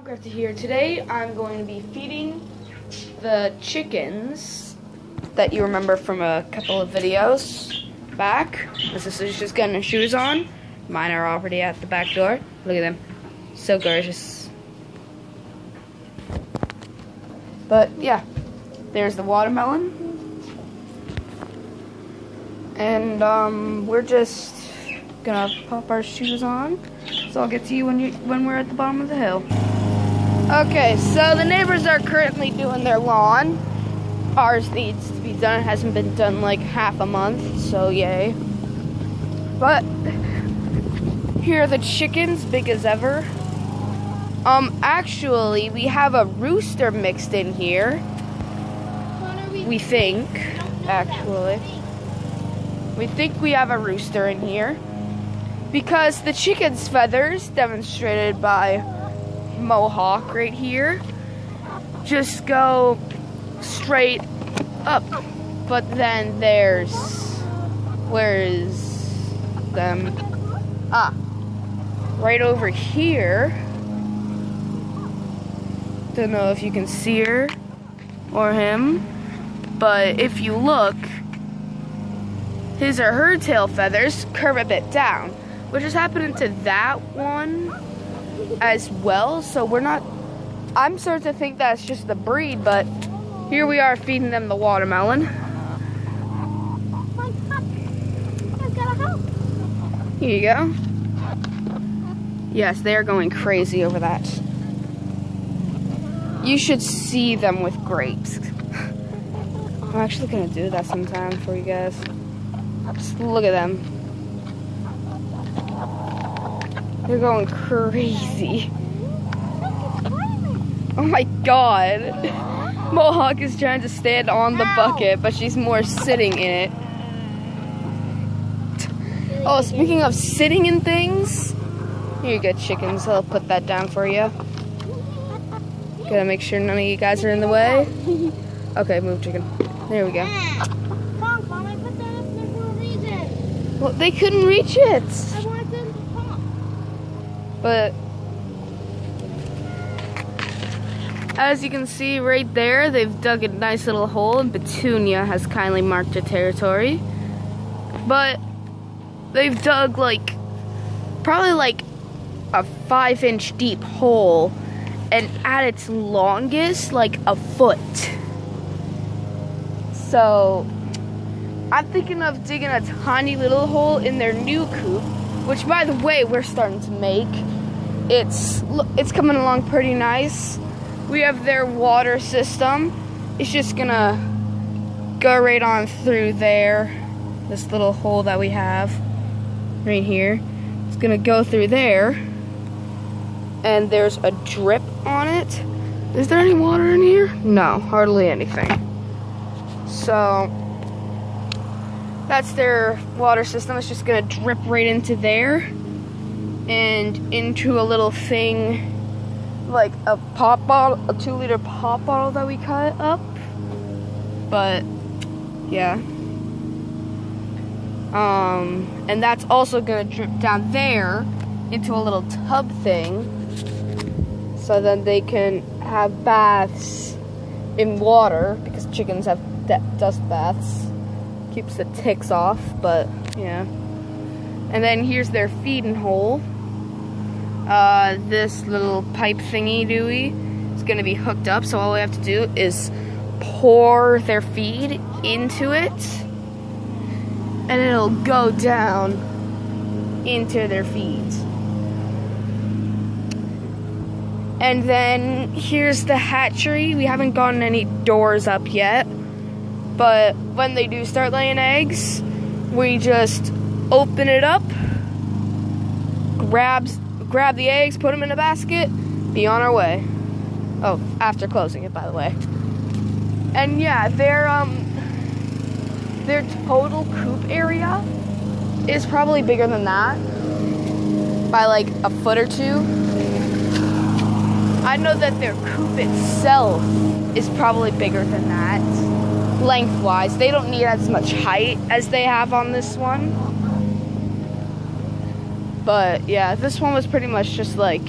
Concrafter here. Today I'm going to be feeding the chickens that you remember from a couple of videos back. This is just getting her shoes on. Mine are already at the back door. Look at them. So gorgeous. But yeah, there's the watermelon. And um, we're just gonna pop our shoes on. So I'll get to you when you when we're at the bottom of the hill. Okay, so the neighbors are currently doing their lawn. Ours needs to be done. It hasn't been done like half a month, so yay. But here are the chickens, big as ever. Um, actually, we have a rooster mixed in here. We think, actually. We think we have a rooster in here. Because the chicken's feathers, demonstrated by mohawk right here. Just go straight up. But then there's where is them? Ah right over here. Don't know if you can see her or him but if you look his or her tail feathers curve a bit down which is happening to that one as well. So we're not, I'm starting to think that's just the breed, but here we are feeding them the watermelon. Here you go. Yes, they are going crazy over that. You should see them with grapes. I'm actually gonna do that sometime for you guys. Just look at them. They're going crazy. Oh my god. Mohawk is trying to stand on the bucket, but she's more sitting in it. Oh, speaking of sitting in things, here you go, chickens. I'll put that down for you. Gotta make sure none of you guys are in the way. Okay, move, chicken. There we go. Well, they couldn't reach it. But as you can see right there, they've dug a nice little hole and Petunia has kindly marked their territory. But they've dug like, probably like a five inch deep hole and at its longest, like a foot. So I'm thinking of digging a tiny little hole in their new coop which by the way we're starting to make. It's it's coming along pretty nice. We have their water system. It's just gonna go right on through there. This little hole that we have right here. It's gonna go through there. And there's a drip on it. Is there any water in here? No, hardly anything. So that's their water system. It's just gonna drip right into there and into a little thing like a pop bottle, a two liter pop bottle that we cut up. But yeah. Um, and that's also gonna drip down there into a little tub thing so then they can have baths in water because chickens have dust baths keeps the ticks off, but yeah. And then here's their feeding hole. Uh, this little pipe thingy dooey is gonna be hooked up, so all we have to do is pour their feed into it, and it'll go down into their feeds. And then here's the hatchery. We haven't gotten any doors up yet. But when they do start laying eggs, we just open it up, grabs, grab the eggs, put them in a basket, be on our way. Oh, after closing it, by the way. And yeah, their um, their total coop area is probably bigger than that by like a foot or two. I know that their coop itself is probably bigger than that lengthwise. They don't need as much height as they have on this one. But yeah, this one was pretty much just like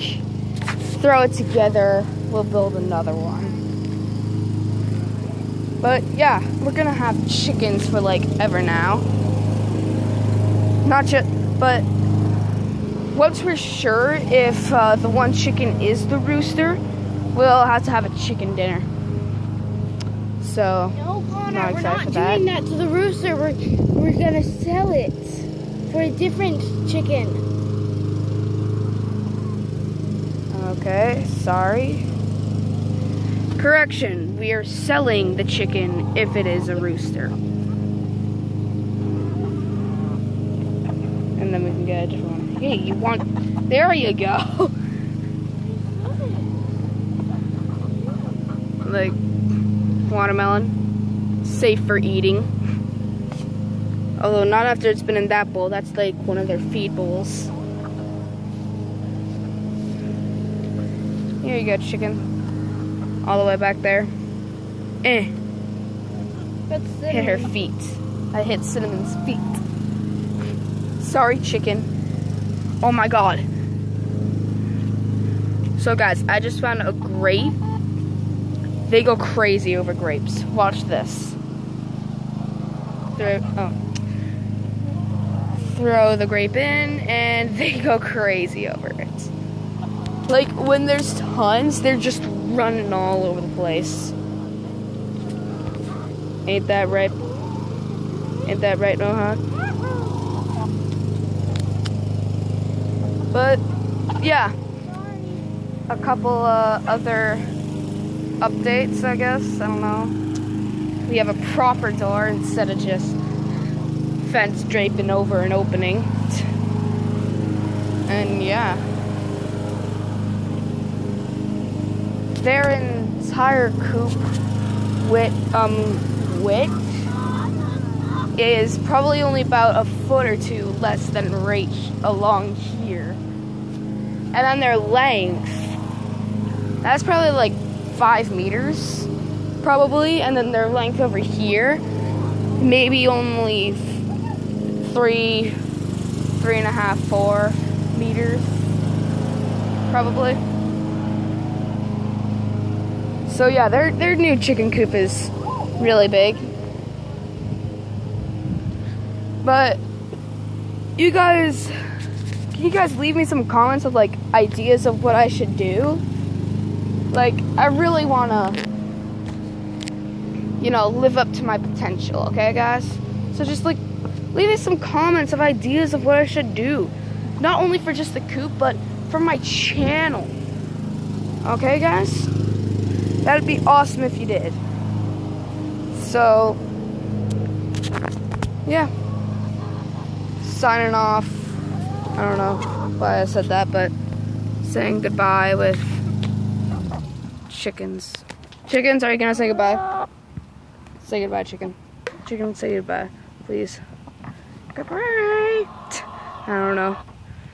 throw it together, we'll build another one. But yeah, we're gonna have chickens for like ever now. Not just, but once we're sure if uh, the one chicken is the rooster, we'll have to have a chicken dinner. So, No, Connor, Not we're not for that. doing that to the rooster. We're we're gonna sell it for a different chicken. Okay, sorry. Correction, we are selling the chicken if it is a rooster. And then we can get a different one. Hey, you want. There you go. like, watermelon. Safe for eating. Although, not after it's been in that bowl. That's like one of their feed bowls. Here you go, chicken. All the way back there. Eh. Hit her feet. I hit Cinnamon's feet. Sorry, chicken. Oh my god. So, guys, I just found a grape. They go crazy over grapes. Watch this. Throw, oh. Throw the grape in, and they go crazy over it. Like, when there's tons, they're just running all over the place. Ain't that right? Ain't that right, Noha? But yeah, a couple uh, other updates, I guess. I don't know. We have a proper door instead of just fence draping over an opening. And yeah, their entire coop width, um, width is probably only about a foot or two less than right along here. And then their length, that's probably like five meters, probably. And then their length over here, maybe only three, three and a half, four meters, probably. So yeah, their their new chicken coop is really big. But you guys can you guys leave me some comments of like ideas of what I should do? Like I really want to you know, live up to my potential, okay guys? So just like leave me some comments of ideas of what I should do. Not only for just the coop, but for my channel. Okay, guys? That'd be awesome if you did. So, yeah. Signing off. I don't know why I said that, but saying goodbye with chickens. Chickens, are you gonna say goodbye? Say goodbye, chicken. Chicken, say goodbye, please. Goodbye. I don't know.